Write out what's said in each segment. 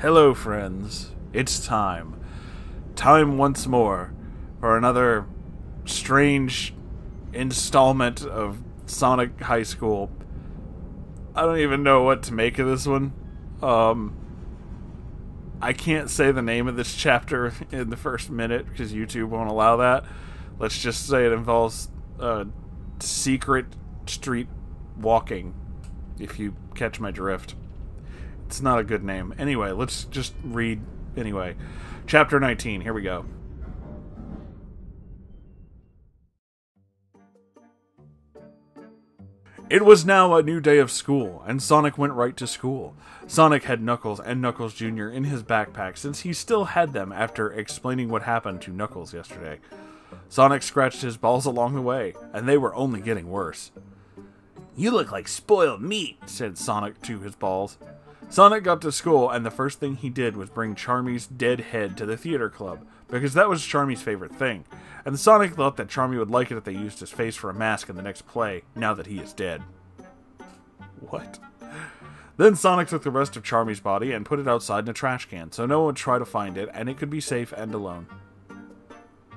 Hello, friends. It's time. Time once more for another strange installment of Sonic High School. I don't even know what to make of this one. Um, I can't say the name of this chapter in the first minute because YouTube won't allow that. Let's just say it involves uh, secret street walking, if you catch my drift. It's not a good name. Anyway, let's just read. Anyway, chapter 19. Here we go. It was now a new day of school, and Sonic went right to school. Sonic had Knuckles and Knuckles Jr. in his backpack since he still had them after explaining what happened to Knuckles yesterday. Sonic scratched his balls along the way, and they were only getting worse. You look like spoiled meat, said Sonic to his balls. Sonic got to school, and the first thing he did was bring Charmy's dead head to the theater club, because that was Charmy's favorite thing, and Sonic thought that Charmy would like it if they used his face for a mask in the next play, now that he is dead. What? Then Sonic took the rest of Charmy's body and put it outside in a trash can, so no one would try to find it, and it could be safe and alone.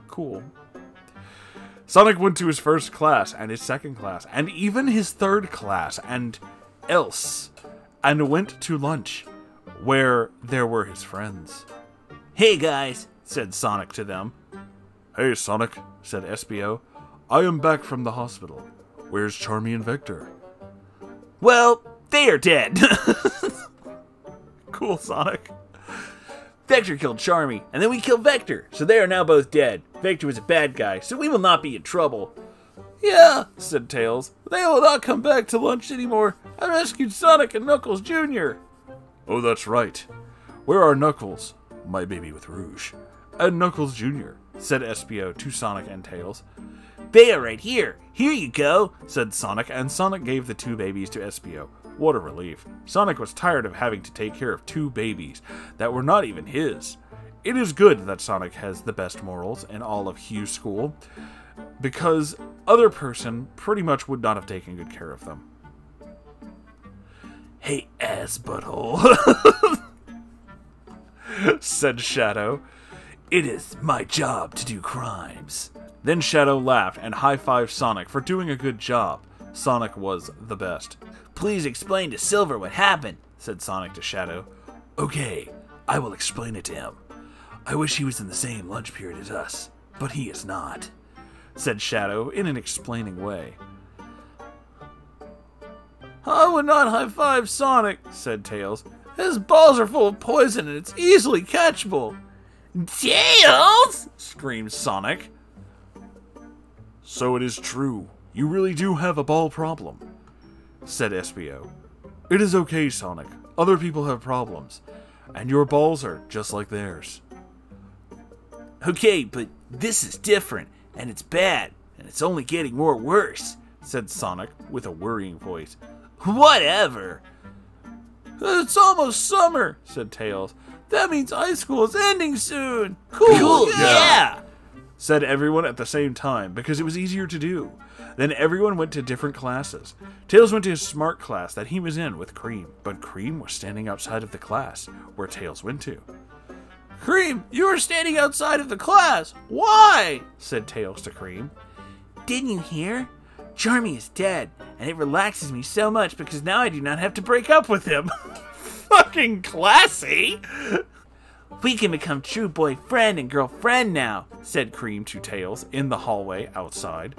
Cool. Sonic went to his first class, and his second class, and even his third class, and else and went to lunch, where there were his friends. Hey guys, said Sonic to them. Hey Sonic, said Espio. I am back from the hospital. Where's Charmy and Vector? Well, they are dead. cool, Sonic. Vector killed Charmy, and then we killed Vector, so they are now both dead. Vector was a bad guy, so we will not be in trouble. Yeah, said Tails. They will not come back to lunch anymore. I rescued Sonic and Knuckles Jr. Oh, that's right. Where are Knuckles, my baby with rouge, and Knuckles Jr., said Espio to Sonic and Tails. They are right here. Here you go, said Sonic, and Sonic gave the two babies to Espio. What a relief. Sonic was tired of having to take care of two babies that were not even his. It is good that Sonic has the best morals in all of Hugh School because other person pretty much would not have taken good care of them. Hey, ass butthole, said Shadow. It is my job to do crimes. Then Shadow laughed and high fived Sonic for doing a good job. Sonic was the best. Please explain to Silver what happened, said Sonic to Shadow. Okay, I will explain it to him. I wish he was in the same lunch period as us, but he is not said Shadow in an explaining way. I would not high five Sonic, said Tails. His balls are full of poison and it's easily catchable. Tails! screamed Sonic. So it is true. You really do have a ball problem, said Espio. It is okay, Sonic. Other people have problems, and your balls are just like theirs. Okay, but this is different and it's bad, and it's only getting more worse, said Sonic with a worrying voice. Whatever. It's almost summer, said Tails. That means high school is ending soon. Cool, cool yeah. yeah. Said everyone at the same time because it was easier to do. Then everyone went to different classes. Tails went to his smart class that he was in with Cream, but Cream was standing outside of the class where Tails went to. Cream, you are standing outside of the class. Why? said Tails to Cream. Didn't you hear? Charmy is dead, and it relaxes me so much because now I do not have to break up with him. Fucking classy! We can become true boyfriend and girlfriend now, said Cream to Tails in the hallway outside.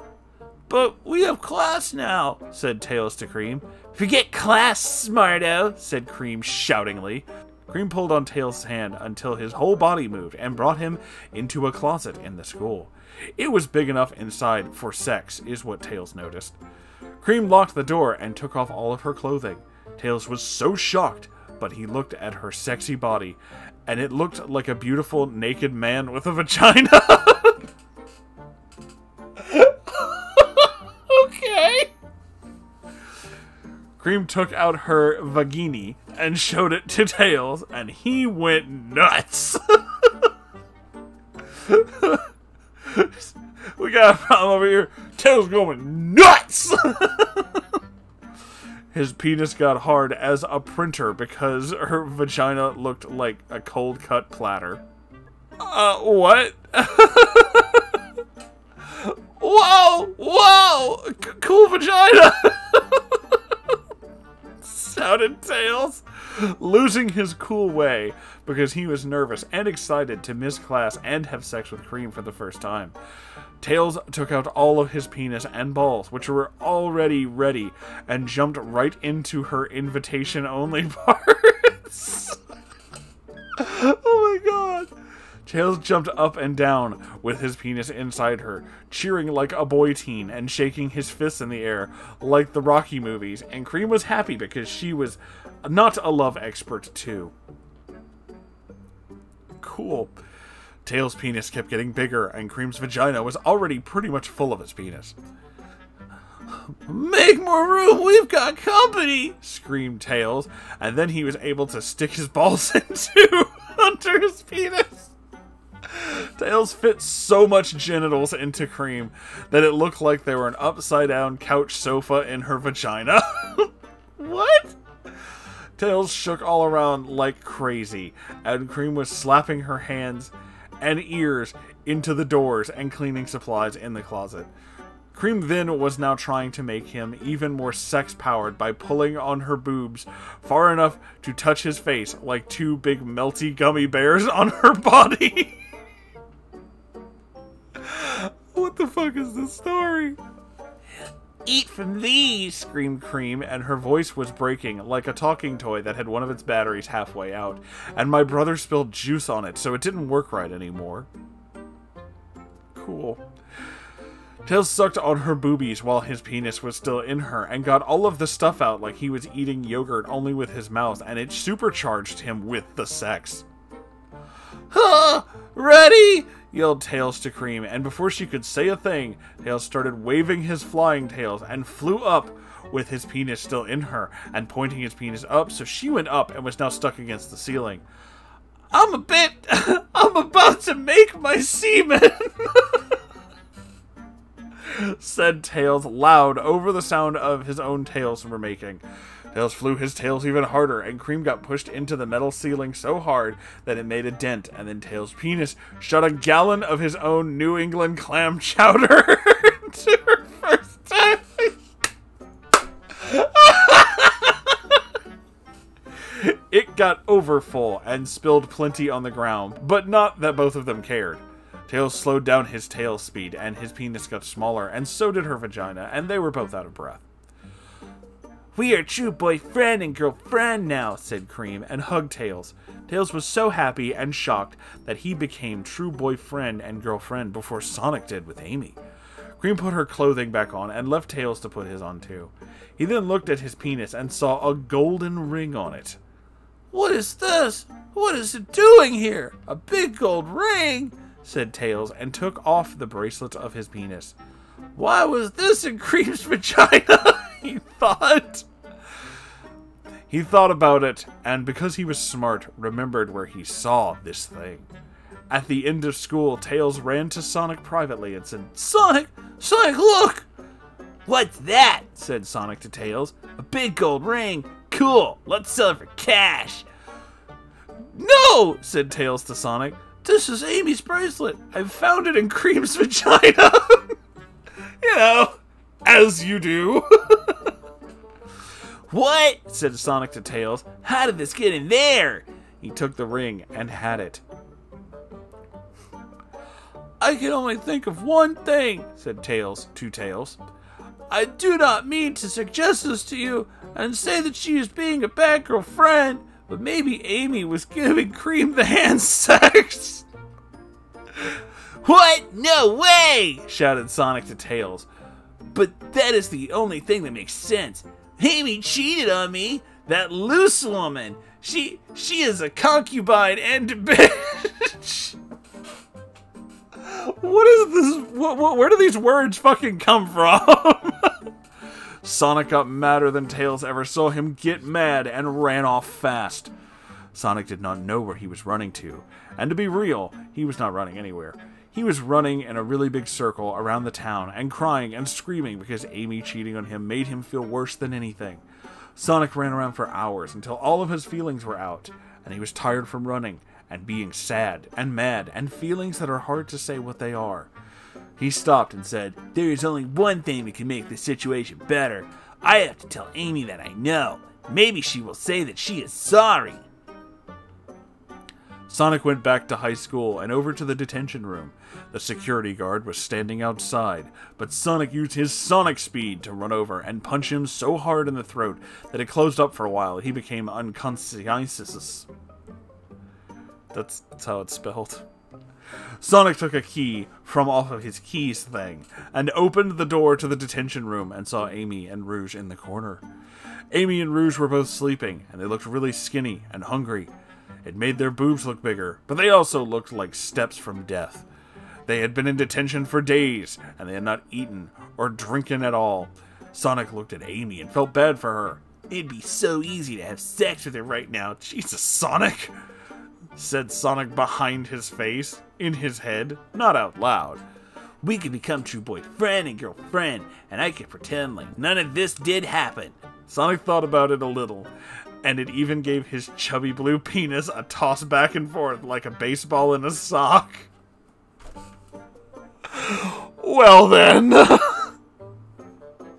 But we have class now, said Tails to Cream. Forget class, smarto, said Cream shoutingly. Cream pulled on Tails' hand until his whole body moved and brought him into a closet in the school. It was big enough inside for sex, is what Tails noticed. Cream locked the door and took off all of her clothing. Tails was so shocked, but he looked at her sexy body, and it looked like a beautiful naked man with a vagina. Okay. Cream took out her vagini and showed it to Tails, and he went nuts. we got a problem over here. Tails going nuts. his penis got hard as a printer because her vagina looked like a cold cut platter. Uh, what? whoa! Whoa! C- cool vagina! Sounded Tails, losing his cool way because he was nervous and excited to miss class and have sex with Cream for the first time. Tails took out all of his penis and balls, which were already ready, and jumped right into her invitation only parts. oh my god. Tails jumped up and down with his penis inside her, cheering like a boy teen and shaking his fists in the air like the Rocky movies, and Cream was happy because she was not a love expert too. Cool. Tails' penis kept getting bigger, and Cream's vagina was already pretty much full of his penis. Make more room, we've got company! screamed Tails, and then he was able to stick his balls into Hunter's penis. Tails fit so much genitals into Cream that it looked like they were an upside down couch sofa in her vagina. what? Tails shook all around like crazy, and Cream was slapping her hands and ears into the doors and cleaning supplies in the closet. Cream then was now trying to make him even more sex powered by pulling on her boobs far enough to touch his face like two big melty gummy bears on her body. Fuck is this story? Eat from these! screamed Cream, and her voice was breaking like a talking toy that had one of its batteries halfway out. And my brother spilled juice on it, so it didn't work right anymore. Cool. Tails sucked on her boobies while his penis was still in her and got all of the stuff out like he was eating yogurt only with his mouth, and it supercharged him with the sex. Huh! Ready? Yelled Tails to Cream, and before she could say a thing, Tails started waving his flying tails and flew up with his penis still in her and pointing his penis up, so she went up and was now stuck against the ceiling. I'm a bit. I'm about to make my semen! said Tails loud over the sound of his own tails were making. Tails flew his tails even harder, and Cream got pushed into the metal ceiling so hard that it made a dent, and then Tails' penis shot a gallon of his own New England clam chowder to her first time. it got over full and spilled plenty on the ground, but not that both of them cared. Tails slowed down his tail speed, and his penis got smaller, and so did her vagina, and they were both out of breath. We are true boyfriend and girlfriend now, said Cream, and hugged Tails. Tails was so happy and shocked that he became true boyfriend and girlfriend before Sonic did with Amy. Cream put her clothing back on and left Tails to put his on too. He then looked at his penis and saw a golden ring on it. What is this? What is it doing here? A big gold ring? said Tails and took off the bracelet of his penis. Why was this in Cream's vagina? He thought. He thought about it, and because he was smart, remembered where he saw this thing. At the end of school, Tails ran to Sonic privately and said, Sonic! Sonic, look! What's that? said Sonic to Tails. A big gold ring? Cool, let's sell it for cash. No! said Tails to Sonic. This is Amy's bracelet. I found it in Cream's vagina. you know, as you do. what? said Sonic to Tails. How did this get in there? He took the ring and had it. I can only think of one thing, said Tails to Tails. I do not mean to suggest this to you and say that she is being a bad girlfriend, but maybe Amy was giving Cream the hand sex. What? No way! shouted Sonic to Tails. But that is the only thing that makes sense. Amy cheated on me. That loose woman. She she is a concubine and a bitch. what is this? What, what, where do these words fucking come from? Sonic got madder than Tails ever saw him get mad and ran off fast. Sonic did not know where he was running to, and to be real, he was not running anywhere. He was running in a really big circle around the town and crying and screaming because Amy cheating on him made him feel worse than anything. Sonic ran around for hours until all of his feelings were out, and he was tired from running and being sad and mad and feelings that are hard to say what they are. He stopped and said, There is only one thing that can make this situation better. I have to tell Amy that I know. Maybe she will say that she is sorry. Sonic went back to high school and over to the detention room. The security guard was standing outside, but Sonic used his Sonic speed to run over and punch him so hard in the throat that it closed up for a while. He became unconscious. That's, that's how it's spelled. Sonic took a key from off of his keys thing and opened the door to the detention room and saw Amy and Rouge in the corner. Amy and Rouge were both sleeping, and they looked really skinny and hungry. It made their boobs look bigger, but they also looked like steps from death. They had been in detention for days, and they had not eaten or drinking at all. Sonic looked at Amy and felt bad for her. It'd be so easy to have sex with her right now. Jesus, Sonic! said Sonic behind his face, in his head, not out loud. We could become true boyfriend and girlfriend, and I could pretend like none of this did happen. Sonic thought about it a little, and it even gave his chubby blue penis a toss back and forth like a baseball in a sock. well then.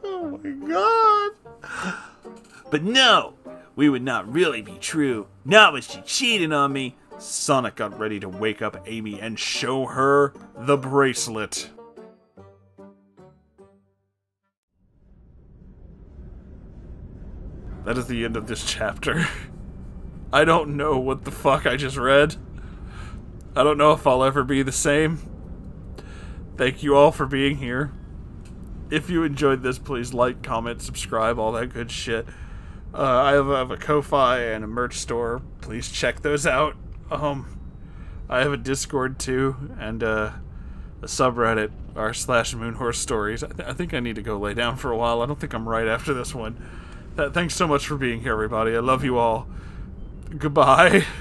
oh my god. But no, we would not really be true. Not when she cheated on me. Sonic got ready to wake up Amy and show her the bracelet. That is the end of this chapter. I don't know what the fuck I just read. I don't know if I'll ever be the same. Thank you all for being here. If you enjoyed this, please like, comment, subscribe, all that good shit. Uh, I, have, have a Ko-Fi and a merch store. Please check those out. Um, I have a Discord too, and uh, a subreddit r slash Moonhorse Stories. I, th- I think I need to go lay down for a while. I don't think I'm right after this one. Th- thanks so much for being here, everybody. I love you all. Goodbye.